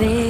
They